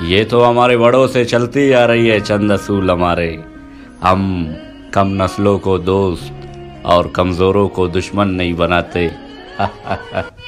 ये तो हमारे बड़ों से चलती आ रही है चंद असूल हमारे। हम कम नस्लों को दोस्त और कमज़ोरों को दुश्मन नहीं बनाते।